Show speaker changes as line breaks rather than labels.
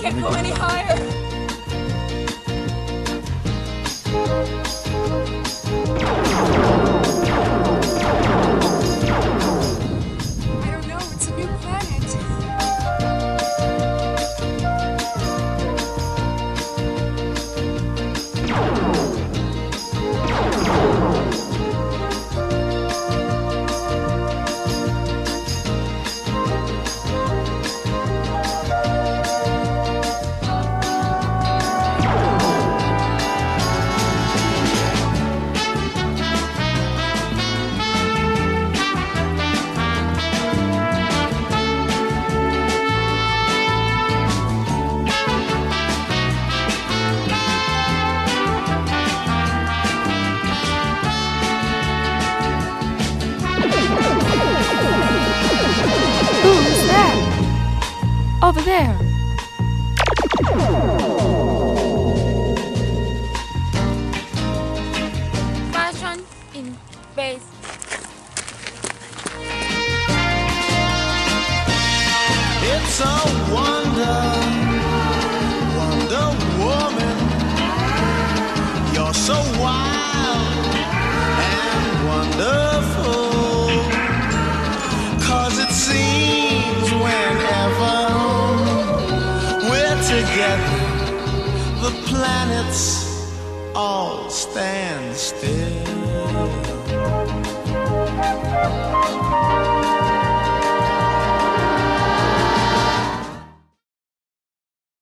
can't go any higher.
Who's that? Over there.
Fashion in space.
Whenever we're together, the planets all stand still.